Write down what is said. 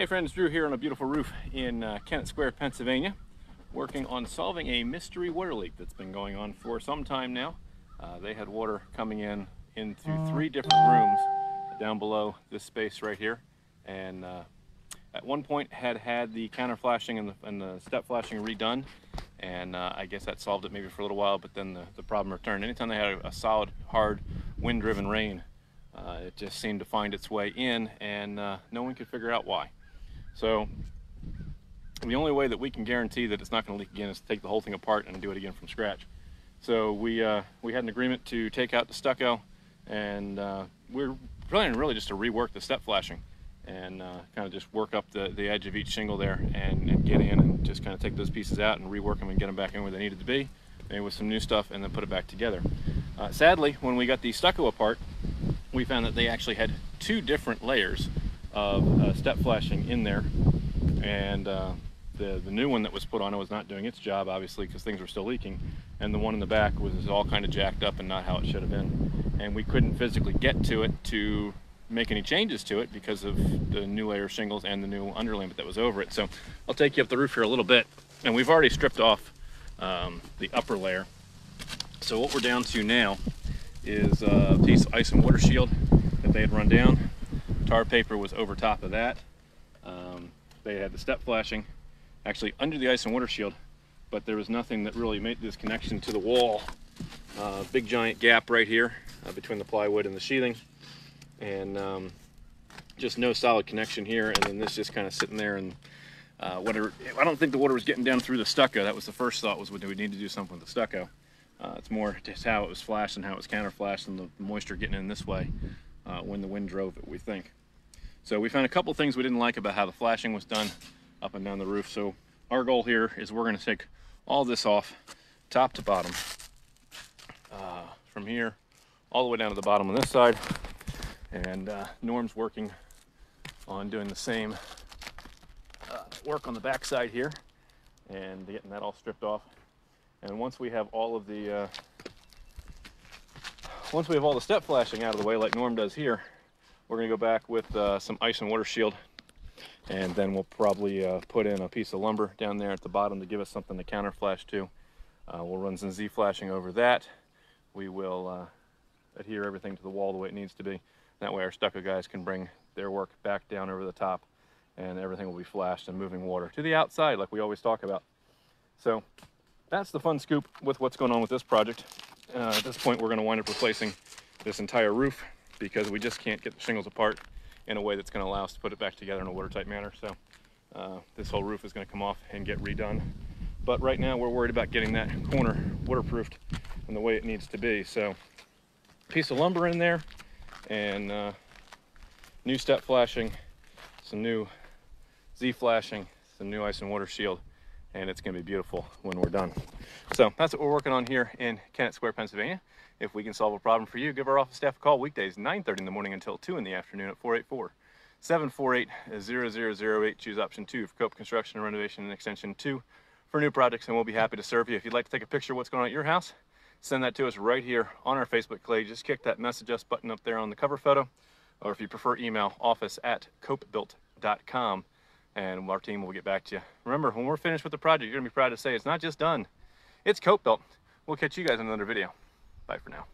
Hey friends, Drew here on a beautiful roof in uh, Kennett Square, Pennsylvania, working on solving a mystery water leak that's been going on for some time now. Uh, they had water coming in into three different rooms down below this space right here, and uh, at one point had had the counter flashing and the, and the step flashing redone, and uh, I guess that solved it maybe for a little while, but then the, the problem returned. Anytime they had a, a solid, hard, wind-driven rain, uh, it just seemed to find its way in, and uh, no one could figure out why. So the only way that we can guarantee that it's not going to leak again is to take the whole thing apart and do it again from scratch. So we uh, we had an agreement to take out the stucco, and uh, we're planning really just to rework the step flashing and uh, kind of just work up the, the edge of each shingle there and, and, get in and just kind of take those pieces out and rework them and get them back in where they needed to be, maybe with some new stuff, and then put it back together. Uh, sadly, when we got the stucco apart, we found that they actually had two different layers of uh, step flashing in there. And uh, the, the new one that was put on it was not doing its job obviously because things were still leaking. And the one in the back was all kind of jacked up and not how it should have been. And we couldn't physically get to it to make any changes to it because of the new layer of shingles and the new underlayment that was over it. So I'll take you up the roof here a little bit. And we've already stripped off um, the upper layer. So what we're down to now is a piece of ice and water shield that they had run down tar paper was over top of that. Um, they had the step flashing actually under the ice and water shield, but there was nothing that really made this connection to the wall. Uh, big giant gap right here uh, between the plywood and the sheathing, and um, just no solid connection here. And then this just kind of sitting there and uh, whatever. I don't think the water was getting down through the stucco. That was the first thought was, we need to do something with the stucco? Uh, it's more just how it was flashed and how it was counter flashed and the moisture getting in this way uh, when the wind drove it, we think. So we found a couple things we didn't like about how the flashing was done up and down the roof. So our goal here is we're gonna take all this off top to bottom uh, from here all the way down to the bottom on this side. And uh, Norm's working on doing the same uh, work on the back side here and getting that all stripped off. And once we have all of the uh, once we have all the step flashing out of the way like Norm does here, we're gonna go back with uh, some ice and water shield and then we'll probably uh, put in a piece of lumber down there at the bottom to give us something to counter flash to. Uh, we'll run some Z flashing over that. We will uh, adhere everything to the wall the way it needs to be. That way our stucco guys can bring their work back down over the top and everything will be flashed and moving water to the outside like we always talk about. So that's the fun scoop with what's going on with this project. Uh, at this point we're going to wind up replacing this entire roof because we just can't get the shingles apart in a way that's going to allow us to put it back together in a watertight manner. So uh, this whole roof is going to come off and get redone. But right now we're worried about getting that corner waterproofed in the way it needs to be. So piece of lumber in there and uh, new step flashing, some new Z flashing, some new ice and water shield, and it's gonna be beautiful when we're done. So that's what we're working on here in Kennett Square, Pennsylvania. If we can solve a problem for you, give our office staff a call weekdays 9.30 in the morning until 2 in the afternoon at 484-748-0008. Choose option 2 for Cope Construction and Renovation and Extension 2 for new projects, and we'll be happy to serve you. If you'd like to take a picture of what's going on at your house, send that to us right here on our Facebook page. Just click that message us button up there on the cover photo, or if you prefer email, office at copebuilt.com, and our team will get back to you. Remember, when we're finished with the project, you're to be proud to say it's not just done, it's Cope Built. We'll catch you guys in another video. Bye for now.